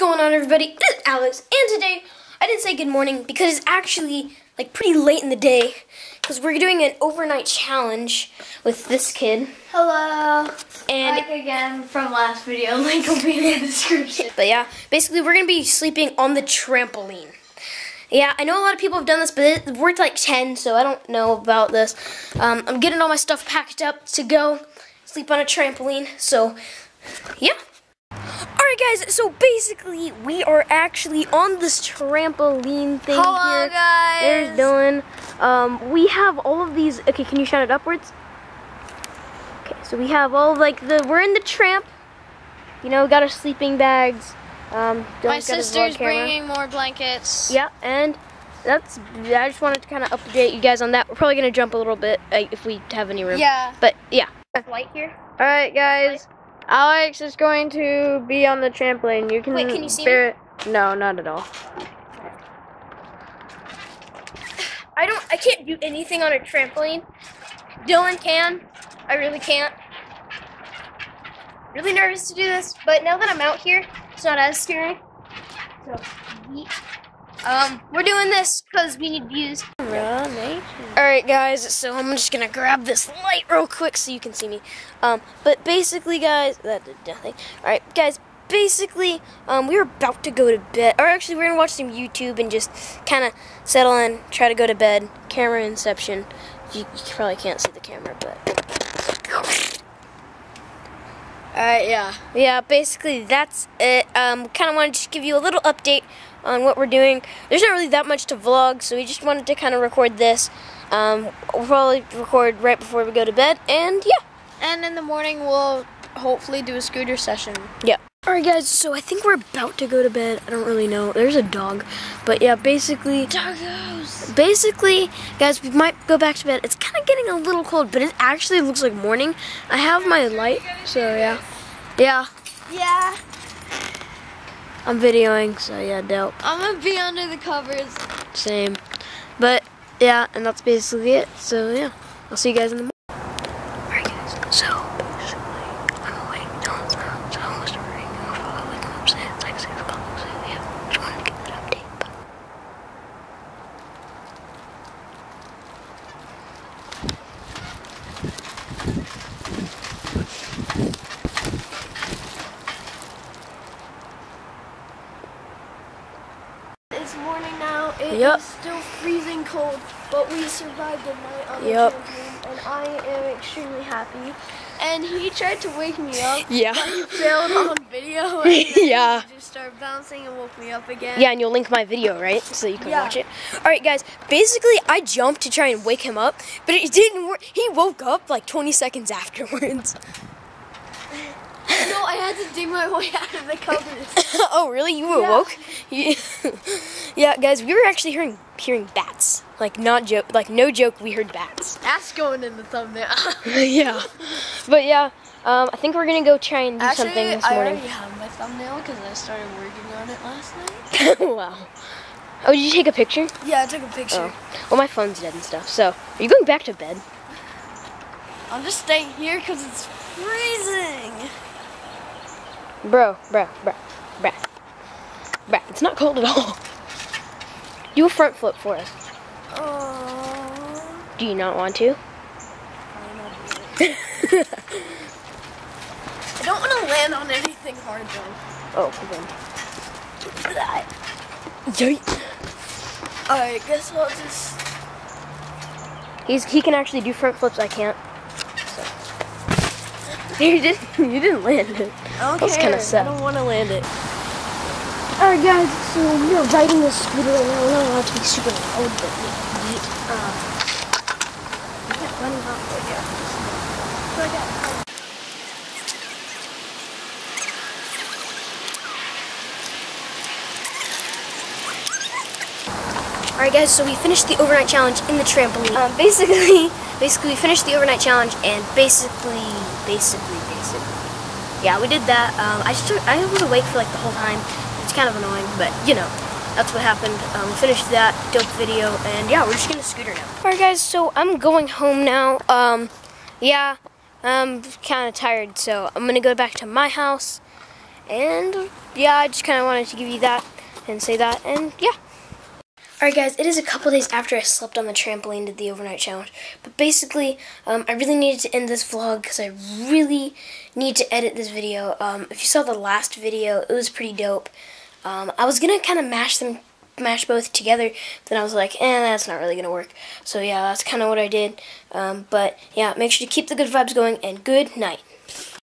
going on everybody? It's Alex and today I didn't say good morning because it's actually like pretty late in the day because we're doing an overnight challenge with this kid. Hello. And Back again from last video. Link will be in the description. but yeah, basically we're gonna be sleeping on the trampoline. Yeah, I know a lot of people have done this, but it worked like 10, so I don't know about this. Um, I'm getting all my stuff packed up to go sleep on a trampoline, so yeah. Alright guys, so basically we are actually on this trampoline thing Hello, here. guys. There's Dylan. Um, we have all of these, okay, can you shout it upwards? Okay, so we have all like the, we're in the tramp. You know, we got our sleeping bags. Um, My sister's bringing more blankets. Yeah, and that's. I just wanted to kind of update you guys on that. We're probably gonna jump a little bit uh, if we have any room. Yeah. But yeah. Light here. All right, guys. Alex is going to be on the trampoline. You can. Wait, can you see bear No, not at all. I don't. I can't do anything on a trampoline. Dylan can. I really can't. Really nervous to do this, but now that I'm out here, it's not as scary. So, um, we're doing this because we need views. All right, guys. So I'm just gonna grab this light real quick so you can see me. Um, but basically, guys, that did nothing. All right, guys. Basically, um, we were about to go to bed, or actually, we're gonna watch some YouTube and just kind of settle in, try to go to bed. Camera inception. You, you probably can't see the camera, but Alright, yeah. yeah, basically that's it. Um, kind of wanted to just give you a little update on what we're doing. There's not really that much to vlog, so we just wanted to kind of record this. Um, we'll probably record right before we go to bed, and yeah. And in the morning, we'll hopefully do a scooter session. Yeah. Alright guys, so I think we're about to go to bed. I don't really know. There's a dog. But yeah, basically Doggos. basically, guys, we might go back to bed. It's kind of getting a little cold, but it actually looks like morning. I have my light, so yeah. Yeah, Yeah. I'm videoing, so yeah, dope. I'm gonna be under the covers. Same. But yeah, and that's basically it. So yeah, I'll see you guys in the morning. Alright guys, so basically I'm awake. Dylan's not, so I almost ring. I'll probably wake him up soon. It's like six o'clock. So yeah, just wanted to get that update. It's morning now. It is Yep. still freezing cold, but we survived the night on Yep. the trampoline, and I am extremely happy. And he tried to wake me up. Yeah. But he failed on video. Yeah. Just started bouncing and woke me up again. Yeah, and you'll link my video, right? So you can Yeah. watch it. All right, guys. Basically, I jumped to try and wake him up, but it didn't work. He woke up like 20 seconds afterwards. I had to dig my way out of the covers. oh, really? You awoke? You- yeah, guys. We were actually hearing hearing bats. Like not joke. Like no joke. We heard bats. That's going in the thumbnail. yeah. But yeah. Um, I think we're gonna go try and do Actually, something this I morning. already have my thumbnail because I started working on it last night. wow. Oh, did you take a picture? Yeah, I took a picture. Oh. Well, my phone's dead and stuff. So, are you going back to bed? I'm just staying here because it's freezing. Bro, bro, bro, bro. Bro, it's not cold at all. Do a front flip for us. Oh. Do you not want to? I don't want to land on anything hard though. Oh, come on. Yeet. Alright, guess I'll just. He's he can actually do front flips. I can't. So. You didn't you didn't land it. I don't That's care. kinda sad. I don't want to land it. All right, guys. So we're riding this scooter right now. We're not allowed to be super loud, but we yeet. Um, we got running off right here. So I got. Alright guys, so we finished the overnight challenge in the trampoline. Um, basically, basically we finished the overnight challenge and basically, basically, basically, yeah, we did that. Um, I just I was awake for like the whole time. It's kind of annoying, but you know, that's what happened. Um, we finished that dope video, and yeah, we're just gonna scooter now. All right, guys. So I'm going home now. Um, yeah, I'm kind of tired, so I'm gonna go back to my house, And yeah, I just kind of wanted to give you that and say that. And yeah. Alright guys, it is a couple days after I slept on the trampoline did the overnight challenge. But basically, um, I really needed to end this vlog because I really need to edit this video. Um, if you saw the last video, it was pretty dope. Um, I was going to kind of mash them, mash both together. Then I was like, eh, that's not really going to work. So yeah, that's kind of what I did. Um, but yeah, make sure to keep the good vibes going and good night.